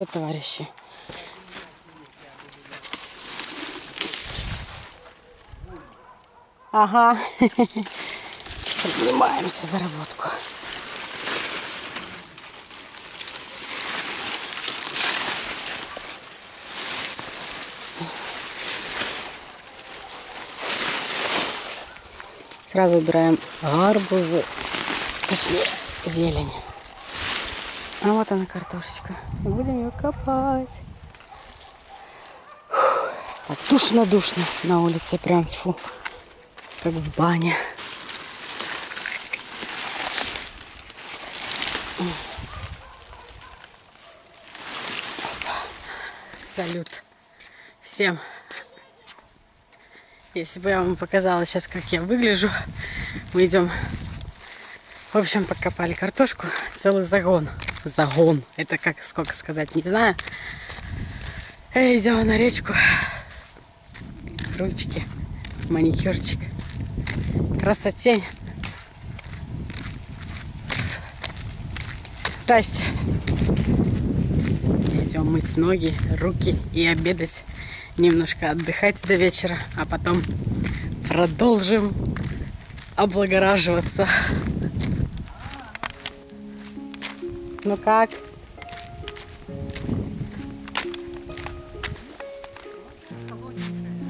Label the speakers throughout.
Speaker 1: товарищи. Ага. Поднимаемся за работку. Сразу убираем арбузы, точнее зелень. А вот она картошечка. Будем ее копать. Так душно-душно на улице, прям фу, как в бане. Салют всем. Если бы я вам показала сейчас, как я выгляжу, мы идем, в общем, покопали картошку, целый загон. Загон, это как, сколько сказать, не знаю. Идем на речку. Ручки, маникюрчик. Красотень. Здрасте. Идем мыть ноги, руки и обедать. Немножко отдыхать до вечера, а потом продолжим облагораживаться. Ну как?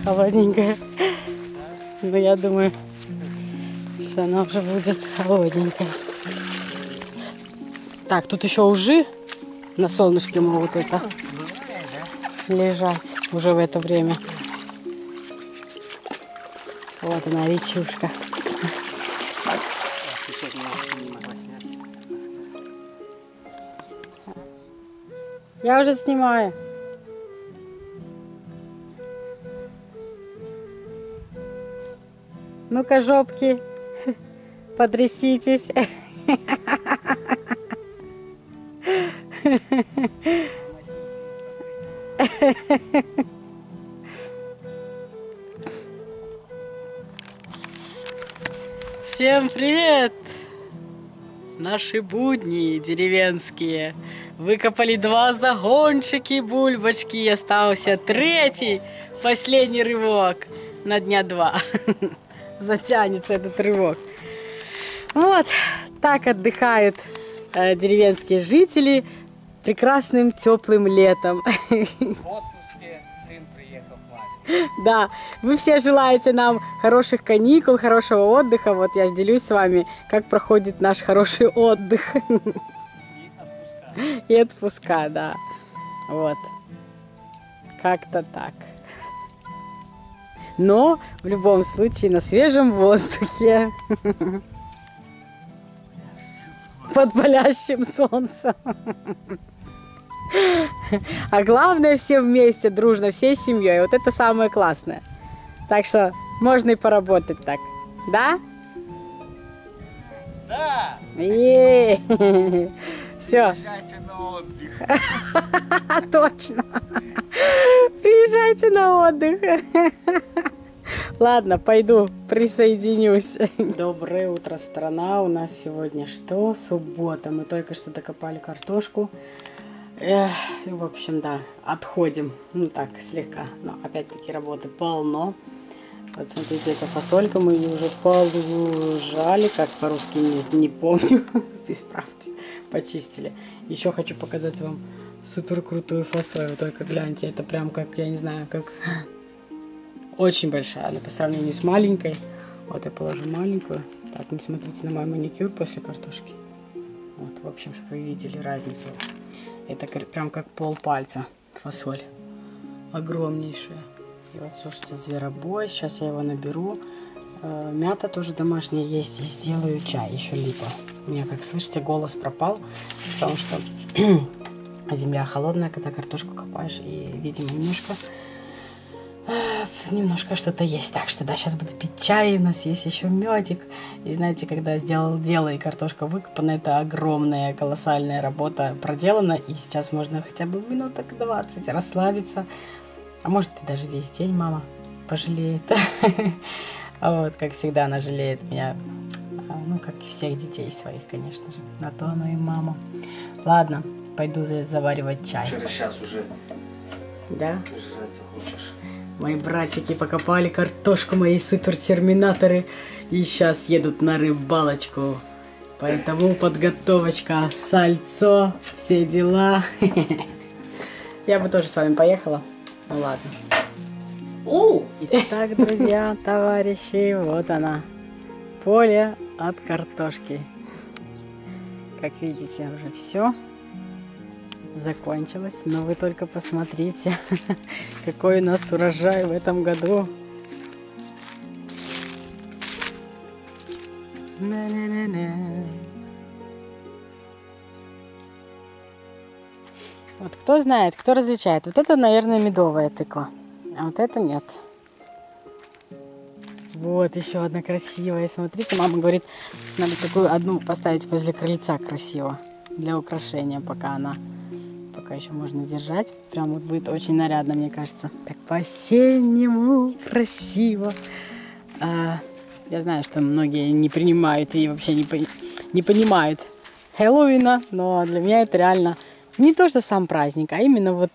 Speaker 1: Холодненькая. Ну, я думаю, что она уже будет холодненькая. Так, тут еще ужи на солнышке могут это лежать уже в это время. Вот она, речушка. Я уже снимаю. Ну-ка, жопки, потряситесь. Наши будни деревенские. Выкопали два загончики бульбочки. и Остался третий, последний рывок на дня два. Затянется этот рывок. Вот так отдыхают э, деревенские жители прекрасным теплым летом.
Speaker 2: В
Speaker 1: Да, вы все желаете нам хороших каникул, хорошего отдыха. Вот я делюсь с вами, как проходит наш хороший отдых.
Speaker 2: И отпуска.
Speaker 1: И отпуска, да. Вот. Как-то так. Но в любом случае на свежем воздухе. Под палящим солнцем. А главное все вместе, дружно, всей семьей. Вот это самое классное. Так что можно и поработать так. Да?
Speaker 2: Да!
Speaker 1: Все.
Speaker 2: Приезжайте на отдых.
Speaker 1: Точно. Приезжайте на отдых. Ладно, пойду присоединюсь. Доброе утро, страна. У нас сегодня что? Суббота. Мы только что докопали картошку. Эх, в общем, да, отходим. Ну так, слегка. Но опять-таки работы полно. Вот смотрите, эта фасолька, мы ее уже полужали, как по-русски не, не помню, исправьте, почистили. Еще хочу показать вам супер крутую фасоль, вы только гляньте, это прям как, я не знаю, как очень большая, она по сравнению с маленькой. Вот я положу маленькую. Так, не смотрите на мой маникюр после картошки. Вот, в общем, чтобы вы видели разницу. Это прям как пол пальца фасоль. Огромнейшая. И вот, слушайте, зверобой. Сейчас я его наберу. Э, Мята тоже домашняя есть. И сделаю чай. Еще липа. У меня, как слышите, голос пропал. Потому что земля холодная, когда картошку копаешь. И, видимо, немножко немножко что-то есть. Так что да, сейчас буду пить чай, у нас есть еще медик. И знаете, когда сделал дело и картошка выкопана, это огромная, колоссальная работа проделана. И сейчас можно хотя бы минуток 20 расслабиться. А может и даже весь день мама пожалеет. Вот, как всегда, она жалеет меня. А, Ну, как и всех детей своих, конечно же. На то оно и мама. Ладно, пойду за- заваривать чай.
Speaker 2: Через час уже
Speaker 1: Да?
Speaker 2: жрать захочешь.
Speaker 1: Мои братики покопали картошку, мои супертерминаторы, и сейчас едут на рыбалочку. Поэтому подготовочка, сальцо, все дела. Я бы тоже с вами поехала. Ну ладно. О! Итак, друзья, товарищи, вот она. Поле от картошки. Как видите, уже все закончилось. Но вы только посмотрите, какой у нас урожай в этом году. Вот кто знает, кто различает. Вот это, наверное, медовая тыква. А вот это нет. Вот еще одна красивая. Смотрите, мама говорит, надо такую одну поставить возле крыльца красиво. Для украшения, пока она пока еще можно держать. Прям вот будет очень нарядно, мне кажется. Так по-осеннему красиво. А, я знаю, что многие не принимают и вообще не, пони- не понимают Хэллоуина, но для меня это реально не то, что сам праздник, а именно вот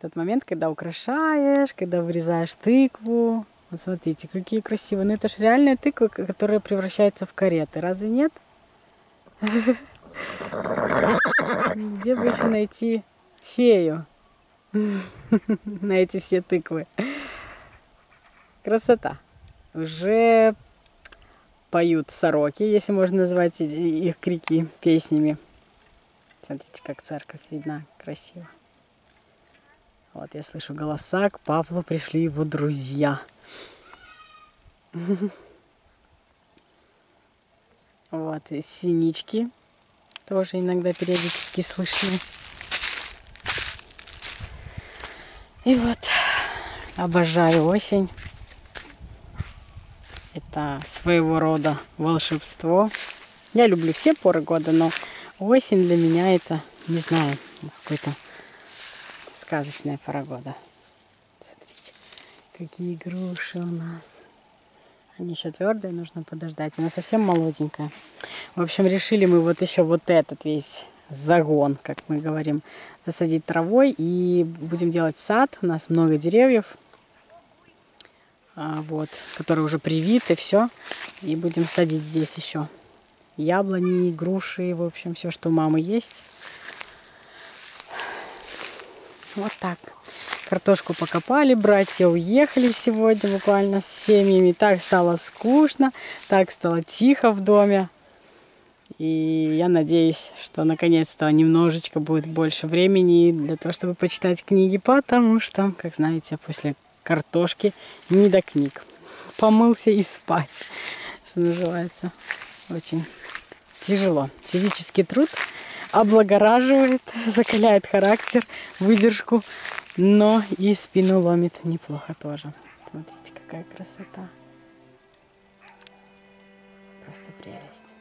Speaker 1: тот момент, когда украшаешь, когда вырезаешь тыкву. Вот смотрите, какие красивые. Ну это же реальная тыква, которая превращается в кареты. Разве нет? Где бы еще найти фею на эти все тыквы? Красота. Уже поют сороки, если можно назвать их крики песнями. Смотрите, как церковь видна, красиво. Вот я слышу голоса, к Павлу пришли его друзья. Вот, и синички тоже иногда периодически слышны. И вот, обожаю осень. Это своего рода волшебство. Я люблю все поры года, но осень для меня это, не знаю, какой-то сказочная пора года. Смотрите, какие груши у нас. Они еще твердые, нужно подождать. Она совсем молоденькая. В общем, решили мы вот еще вот этот весь загон, как мы говорим, засадить травой. И будем делать сад. У нас много деревьев, а, вот, которые уже привиты, все. И будем садить здесь еще яблони, груши, в общем, все, что у мамы есть. Вот так. Картошку покопали, братья уехали сегодня буквально с семьями. Так стало скучно, так стало тихо в доме. И я надеюсь, что наконец-то немножечко будет больше времени для того, чтобы почитать книги, потому что, как знаете, после картошки не до книг. Помылся и спать, что называется. Очень тяжело. Физический труд облагораживает, закаляет характер, выдержку, но и спину ломит неплохо тоже. Смотрите, какая красота. Просто прелесть.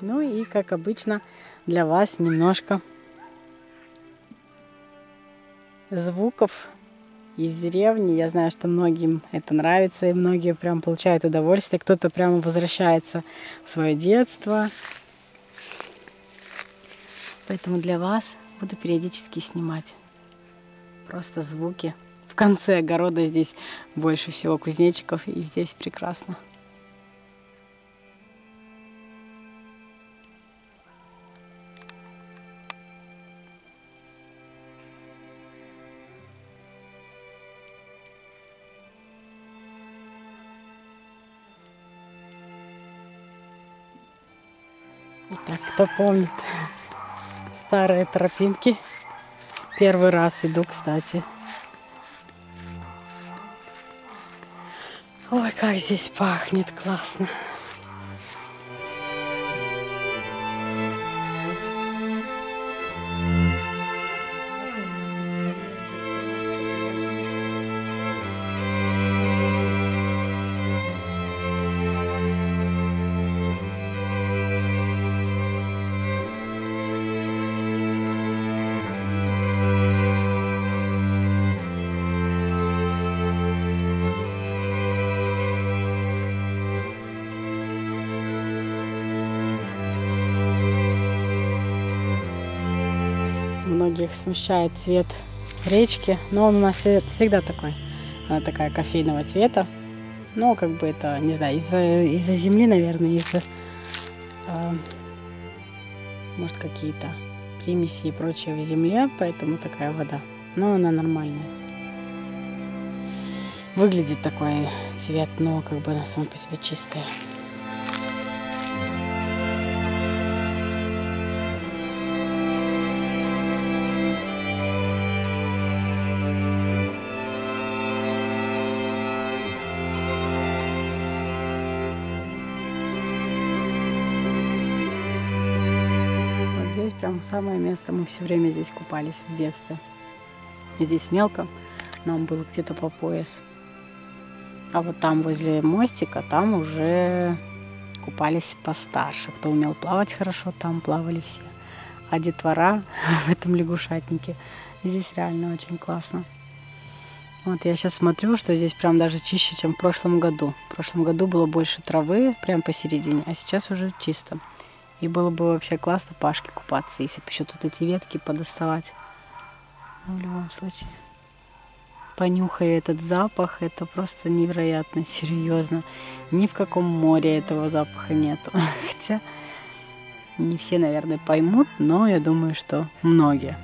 Speaker 1: Ну и, как обычно, для вас немножко звуков из деревни. Я знаю, что многим это нравится, и многие прям получают удовольствие. Кто-то прямо возвращается в свое детство. Поэтому для вас буду периодически снимать просто звуки. В конце огорода здесь больше всего кузнечиков, и здесь прекрасно. Итак, кто помнит старые тропинки? Первый раз иду, кстати. Ой, как здесь пахнет классно. Многих смущает цвет речки, но он у нас всегда такой. Она такая кофейного цвета. Но как бы это, не знаю, из-за из земли, наверное, из-за, э, может, какие-то примеси и прочее в земле, поэтому такая вода. Но она нормальная. Выглядит такой цвет, но как бы она сама по себе чистая. Самое место. Мы все время здесь купались в детстве. Здесь мелко, нам было где-то по пояс. А вот там возле мостика, там уже купались постарше. Кто умел плавать хорошо, там плавали все. А детвора в этом лягушатнике, здесь реально очень классно. Вот я сейчас смотрю, что здесь прям даже чище, чем в прошлом году. В прошлом году было больше травы прям посередине, а сейчас уже чисто. И было бы вообще классно Пашке купаться, если бы еще тут эти ветки подоставать. Ну, в любом случае. Понюхай этот запах, это просто невероятно серьезно. Ни в каком море этого запаха нету. Хотя не все, наверное, поймут, но я думаю, что многие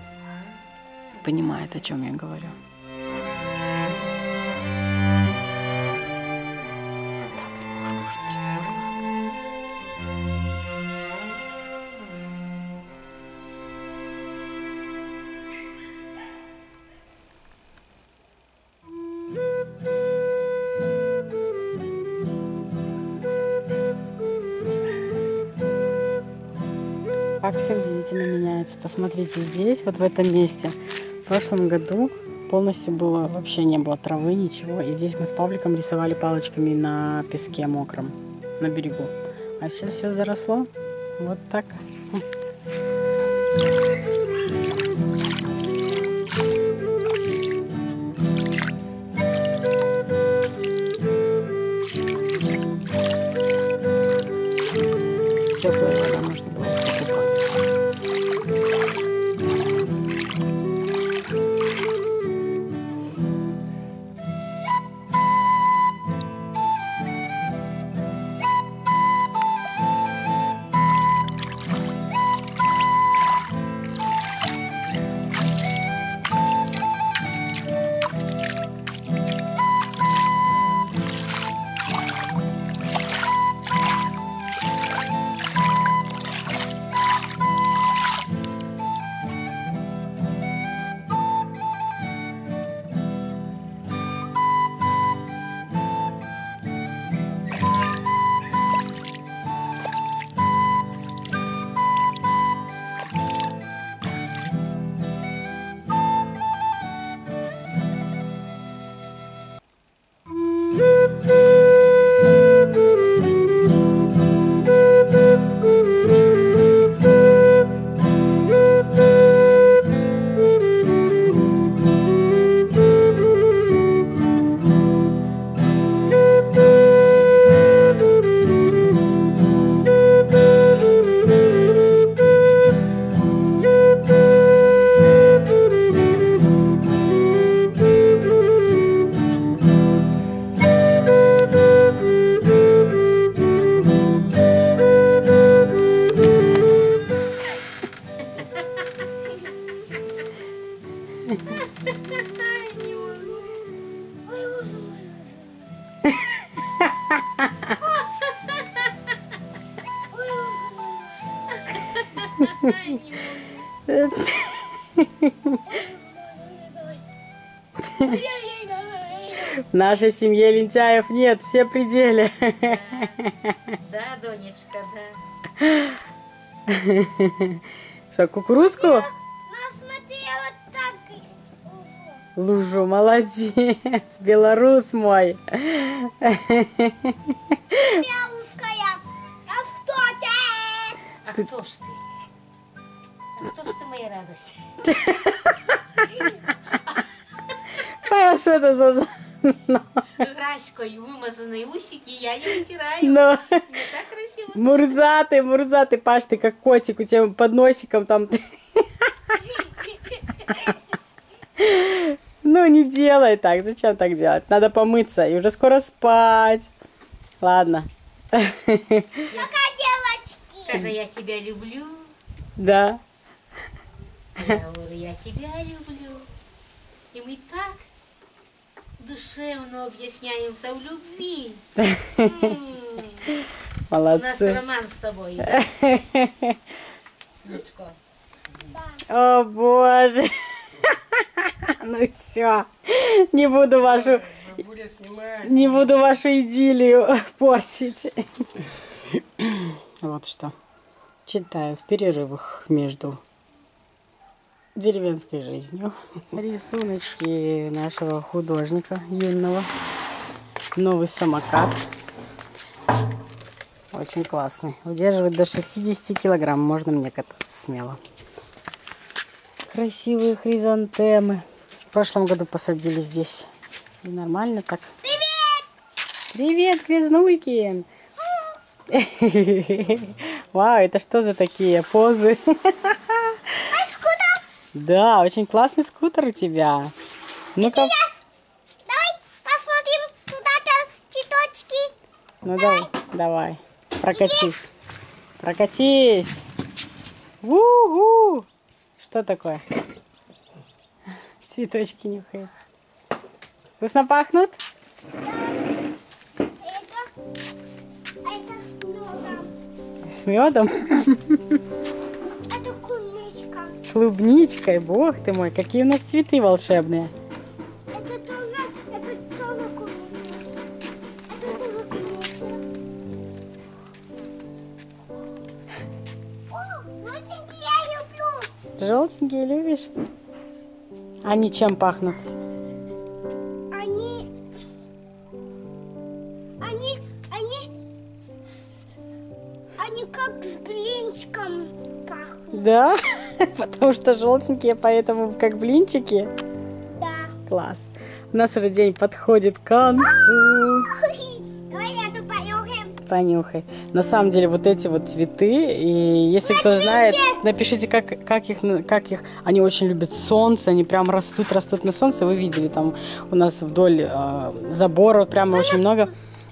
Speaker 1: понимают, о чем я говорю. Как все удивительно меняется. Посмотрите здесь, вот в этом месте. В прошлом году полностью было, вообще не было травы, ничего. И здесь мы с Павликом рисовали палочками на песке мокром, на берегу. А сейчас все заросло. Вот так. Нашей семье лентяев нет, все пределы.
Speaker 3: Да, Донечка,
Speaker 1: да. Что, кукурузку? Лужу, молодец, белорус мой.
Speaker 3: Белорусская, а кто ты? А кто ж ты? А кто ж ты, моя радость?
Speaker 1: А что это за...
Speaker 3: Граською вымазанные усики я не вытираю.
Speaker 1: Но...
Speaker 3: Так красиво.
Speaker 1: Мурзатый, мурзатый, Паш, ты как котик, у тебя под носиком там... Ну, не делай так. Зачем так делать? Надо помыться. И уже скоро спать. Ладно.
Speaker 4: Пока, девочки.
Speaker 3: Скажи, я тебя люблю.
Speaker 1: Да.
Speaker 3: Я я тебя люблю. И мы так душевно объясняемся в любви. М, У нас
Speaker 1: Молодцы.
Speaker 3: роман с тобой. Дочка.
Speaker 1: О, боже. Ну все. Не буду вашу, не буду вашу идиллию портить. Вот что. Читаю в перерывах между деревенской жизнью. Рисуночки нашего художника юного. Новый самокат. Очень классный. Удерживает до 60 килограмм. Можно мне кататься смело. Красивые хризантемы. В прошлом году посадили здесь. И нормально так. Привет! Привет, грязнульки! Вау, это что за такие позы? Да, очень классный скутер у тебя. Ну-ка,
Speaker 4: Давай посмотрим туда-то цветочки.
Speaker 1: ну давай, давай. Прокати. Прокатись. У-у. Что такое? Цветочки нюхают. Вкусно пахнут?
Speaker 4: Это, это много.
Speaker 1: С медом? Клубничкой, бог ты мой, какие у нас цветы волшебные.
Speaker 4: Это тоже, это тоже. Это тоже. О, розовенький я люблю.
Speaker 1: Желтенькие любишь? Они чем пахнут?
Speaker 4: Они, они, они, они как с блинчиком пахнут.
Speaker 1: Да, потому что желтенькие, поэтому как блинчики.
Speaker 4: Да.
Speaker 1: Класс. У нас уже день подходит к концу.
Speaker 4: Давай я тут понюхаем.
Speaker 1: Понюхай. На самом деле вот эти вот цветы, и если кто знает, напишите, как, как, их, как их... Они очень любят солнце, они прям растут, растут на солнце. Вы видели, там у нас вдоль э, забора прямо очень много.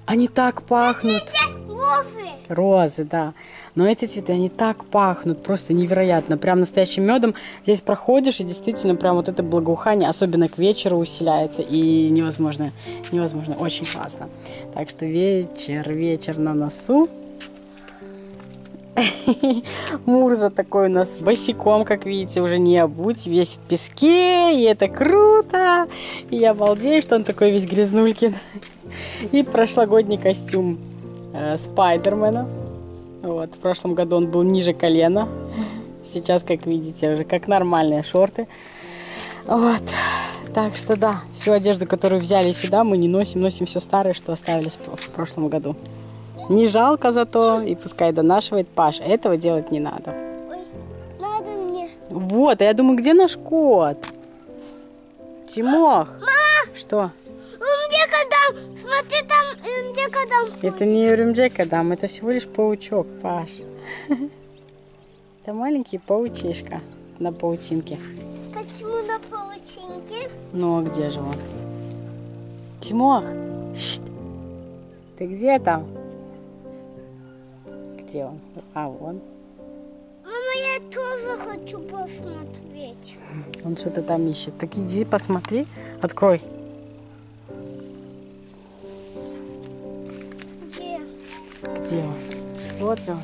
Speaker 1: Они так пахнут.
Speaker 4: Розы.
Speaker 1: Розы, да. Но эти цветы, они так пахнут, просто невероятно. Прям настоящим медом. Здесь проходишь, и действительно прям вот это благоухание, особенно к вечеру усиляется. И невозможно, невозможно, очень классно. Так что вечер, вечер на носу. Мурза такой у нас босиком, как видите, уже не обуть, весь в песке, и это круто. И я обалдею, что он такой весь грязнулькин. И прошлогодний костюм э, Спайдермена. Вот, в прошлом году он был ниже колена. Сейчас, как видите, уже как нормальные шорты. Вот. Так что да, всю одежду, которую взяли сюда, мы не носим, носим все старое, что оставили в прошлом году. Не жалко зато, и пускай донашивает Паш. Этого делать не надо.
Speaker 4: Ой, надо мне.
Speaker 1: Вот, а я думаю, где наш кот? Тимох. Что?
Speaker 4: Где кадам? Смотри, там, где кадам?
Speaker 1: Это не Юрюмджека, дам, это всего лишь паучок, Паш. Это маленький паучишка на паутинке.
Speaker 4: Почему на паутинке?
Speaker 1: Ну, а где же он? Тимох! Шт! Ты где там? Где он? А, вон.
Speaker 4: Мама, я тоже хочу посмотреть.
Speaker 1: Он что-то там ищет. Так иди, посмотри. Открой. Вот ли